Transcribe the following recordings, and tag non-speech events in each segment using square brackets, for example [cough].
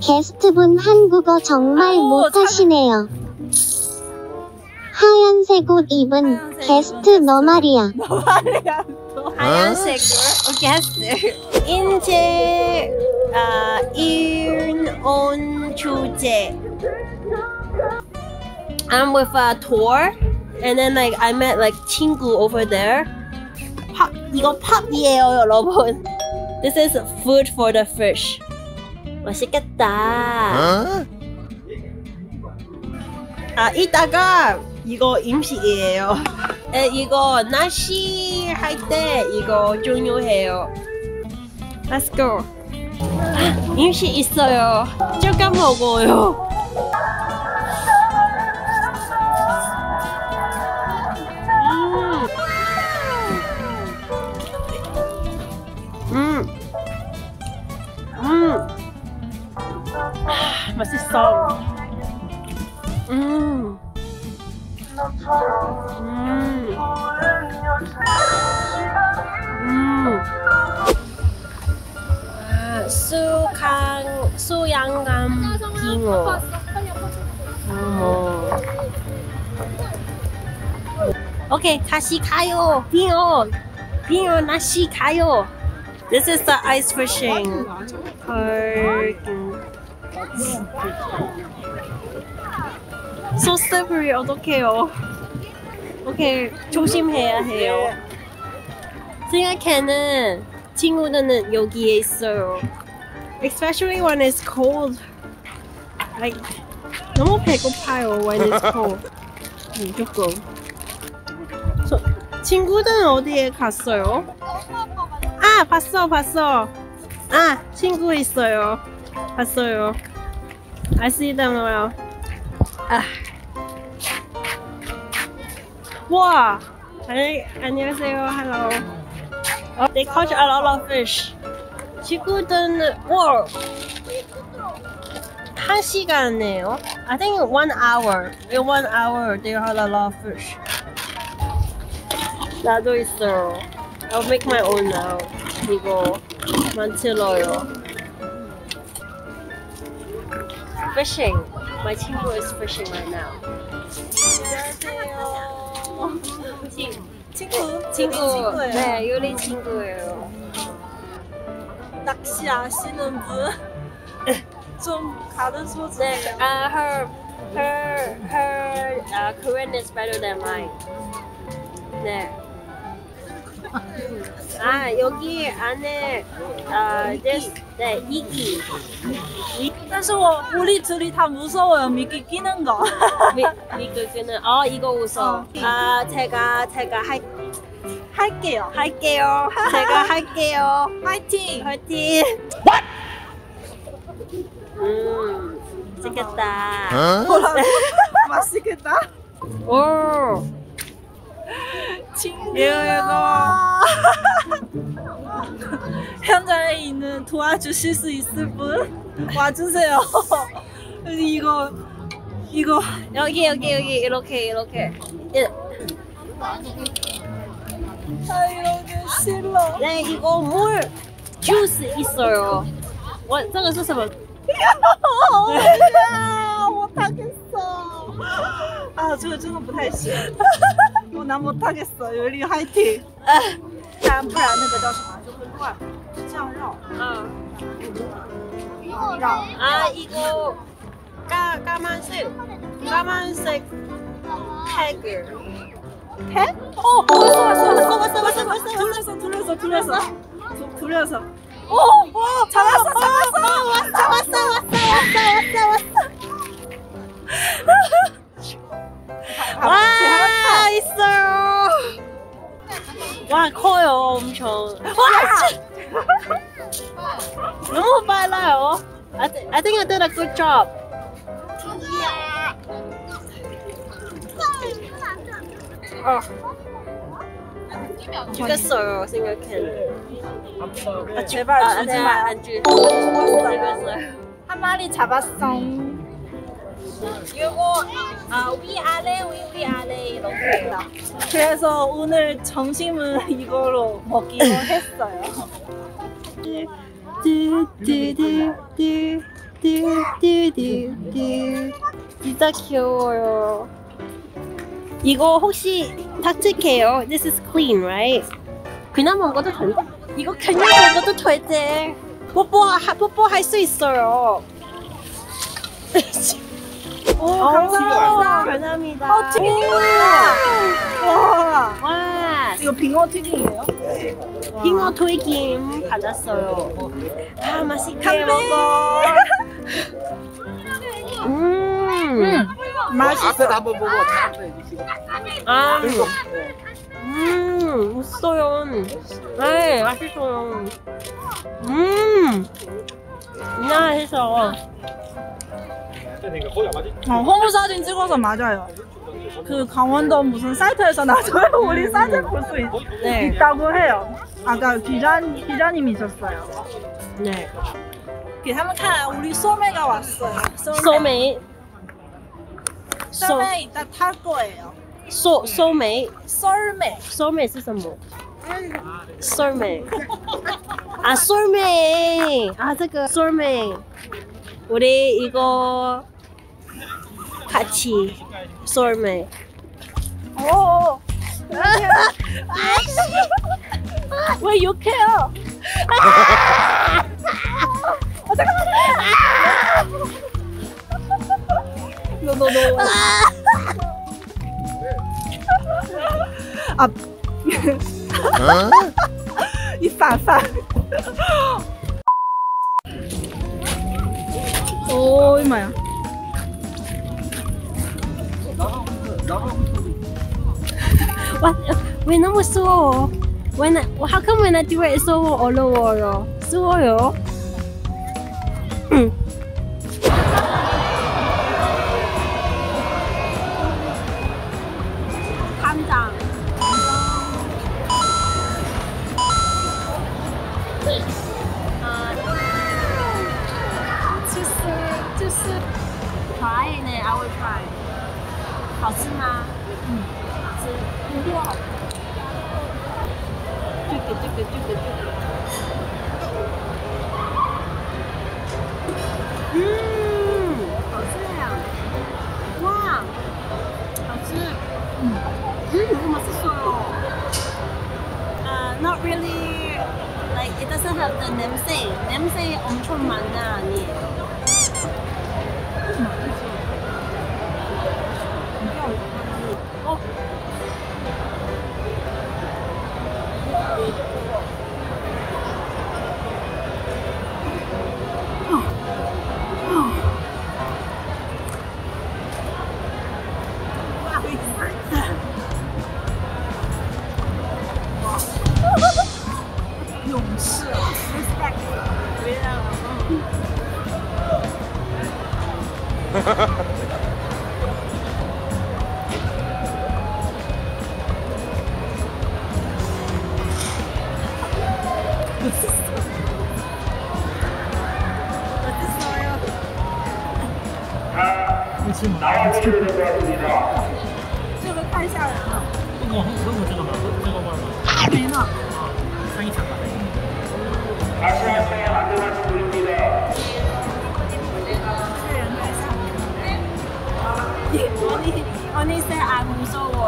게스트분 한국어 정말 아이고, 못하시네요. 하얀색 옷 입은 하얀색 게스트 너 말이야. 너 말이야 또. 하얀색 게스트. 인제 아 일온 주제. I'm with a tour, and then like I met like 친구 over there. 팝 이거 팝이에요, 여러분. This is food for the fish. 맛있겠다. 아 이따가 이거 임시이에요. 에, 이거 날씨 할 때 이거 중요해요. Let's go. 아, 임시 있어요. 잠깐 먹어요. 맛있어. 음. 음. 음. 아, 수강 수양감 빙어. 어머. 오케이 다시 가요. 빙어. 빙어 다시 가요. This is the ice fishing park. So slippery 어떡해요. 오케이 조심해야 해요. 생각에는 친구들은 여기에 있어요. Especially when it's cold. Like 너무 배고파요 when it's [laughs] cold. 음, 조금. 저, 친구들은 어디에 갔어요? 아 봤어 봤어. 아 친구 있어요. 봤어요. I see them well. 아. 와. 아니, 안녕하세요. Hello. Oh, they caught a lot of fish. 친구들은 와. 한 시간이에요. I think one hour. In one hour, they had a lot of fish. 나도 있어요. I'll make my own now. 이거 만들어요. Fishing. My 친구 is fishing right now. 안녕하세요. 친, 친구 친구. 친구예요. [laughs] 네, 요리 친구예요. 낚시 아시는 분? 좀 가르쳐 주세요. 네, uh, her, her, her uh, Korean is better than mine. 네. 아 여기 안에 아 this 네, 네 이기 그래서 우리 둘이 다 무서워요. 미끼 끼는 거. 미, 미끼 끼는 아 이거 웃어. 아 제가 제가 할 할게요. 할게요. 제가 [laughs] 할게요. 화이팅! 화이팅! What? 음 맛있겠다. 어? [laughs] 맛있겠다. 오. 친구야. [laughs] 현장에 있는 도와주실 수 있을 분 와주세요. [laughs] 이거 이거 여기 여기 여기 이렇게 이렇게. 예. 아 이런 게 싫어. 네 이거 물 주스 있어요. 我这个是什么？ [laughs] 야, 못하겠어. 아, 저真的不太行. 어, 나 못하겠어. 요리 화이팅. 자, 빨리 안 해도 나 좋아. 시장요. 어. 아, 이거 까 까만색 까만색 태그. 태? 어, 왔어 왔어 왔어 왔어 왔어 왔어. 둘러서 둘러서 둘러서 둘러서. 오, 오, 잡았어 잡았어 왔어 왔어 왔어 왔어 왔어 왔어. 와 커요 엄청. 와 씨. 너무 빨라요. I, th I think I did a good job. 어. 죽였어요 생각해는. 아, 제발 아, 주지 네, 마. 안 죽. 죽였어요. 한 마리 잡았어. 요거 아, 위아래 위, 위아래 이렇게 요. 그래서 오늘 점심은 [laughs] 이걸로 먹기로 네. 했어요. 진짜 귀여워요. 이거 혹시 닥치케요? This is clean, right? 그냥 먹어도 된다? 이거 그냥 먹어도 되지. 뽀뽀, 뽀뽀할 수 있어요. [laughs] 오, 어, 감사합니다. 감사합니다. 어, 튀김이야. 와, 와, 이거 빙어 튀김이에요? 빙어 튀김 받았어요. 아, 맛있게. 먹어. [laughs] 음, 맛있어. 한번 보고 잘한다 해주시고 아, 음, 있어요. 네, 맛있어요. 음, 맛있어. 어, 홍보 사진 찍어서 맞아요. 그 강원도 무슨 사이트에서 [laughs] 나줘요. 우리 사진 볼 수 네, 있다고 해요. 아까 기자 기자님이셨어요. 네. 给他们看，우리 소매가 왔어요. 소매, 소, 소매 이따 탈 거예요. 소, 소매, 썰매. 收美是什么？收美啊，收美啊，这个收美，我的一个 같이 썰매. 오. 아이씨. 왜 욕해요? 아, 어? 잠깐만. 너너너. 아. 이 싸싸. 오이마야. what? When I was so when I, how come when I do it so olo oro so oro? 这个这个这个这个。嗯，好呀！哇，好吃！嗯，嗯，，not really, like it doesn't have the nemse. Nemse on top, man. 勇士，respect，回来了。这个太吓人了！我我这个吗？这个吗？没呢。啊，声音。我那些，我那些，我，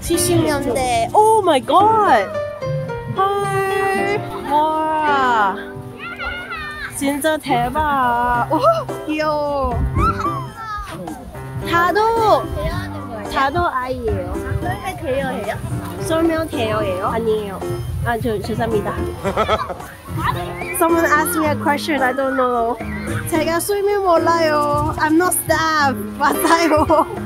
70년대. Oh my God 헐, 와. 진짜 대박. 오 귀여워. 다도 다도 아이예요. 설명 대여예요? 설명 대여예요? 아니에요. 아 저, 죄송합니다. [laughs] Someone asked me a question, I don't know. 제가 술을 몰라요. I'm not staff. 맞아요.